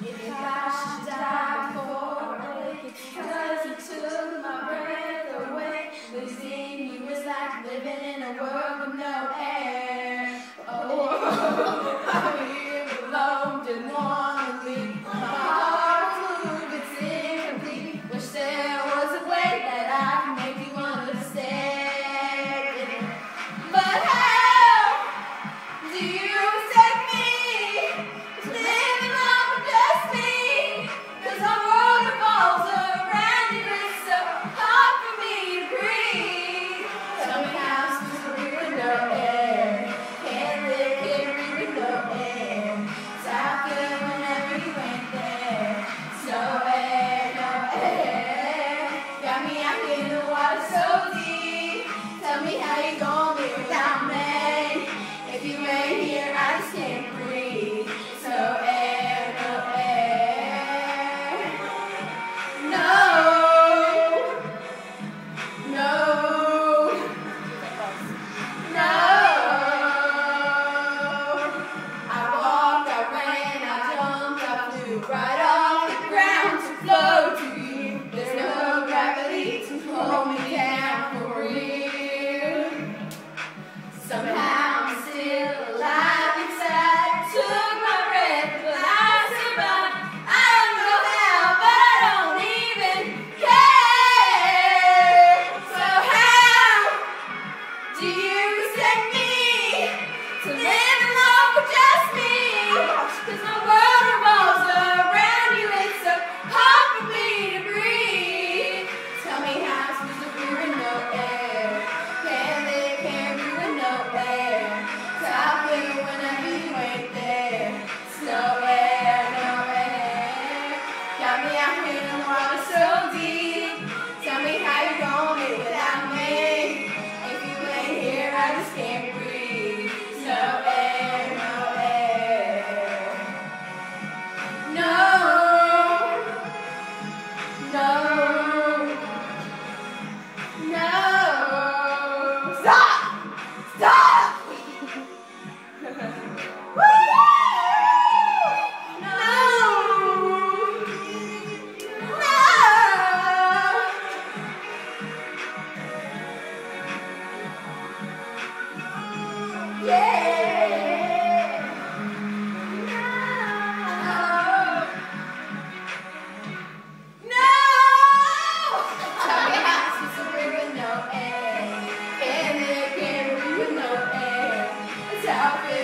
If I should die before I wake, you took my breath away. Losing you is like living in a Stop it.